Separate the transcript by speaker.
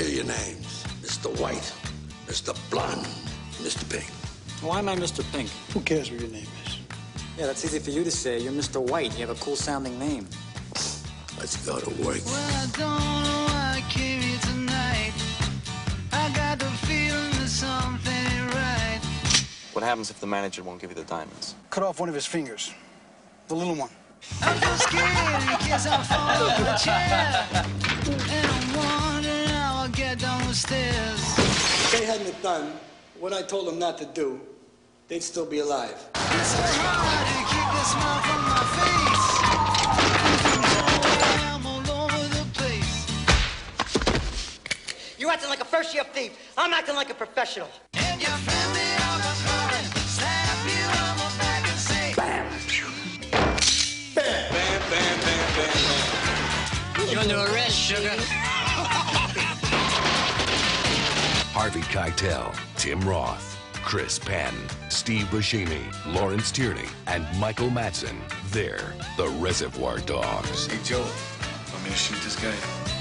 Speaker 1: names Mr. White, Mr. Blonde, Mr. Pink.
Speaker 2: Why am I Mr. Pink?
Speaker 3: Who cares what your name is?
Speaker 2: Yeah, that's easy for you to say. You're Mr. White. You have a cool sounding name.
Speaker 1: Let's go to work.
Speaker 4: Well, I don't know why I came here tonight. I got the feeling that something right.
Speaker 5: What happens if the manager won't give you the diamonds?
Speaker 3: Cut off one of his fingers. The little one.
Speaker 4: I feel scared in case I fall off the chair. get down the stairs.
Speaker 3: If they hadn't done what I told them not to do, they'd still be alive.
Speaker 4: It's so hard to keep the smile from my face. I'm all over the place.
Speaker 6: You're acting like a first year thief. I'm acting like a professional.
Speaker 4: And you flip me off a morning, slap you on my back and say,
Speaker 6: You're under arrest, sugar.
Speaker 7: Harvey Keitel, Tim Roth, Chris Penn, Steve Buscemi, Lawrence Tierney, and Michael Madsen. They're the Reservoir Dogs.
Speaker 8: Hey, Joe, want me to shoot this guy?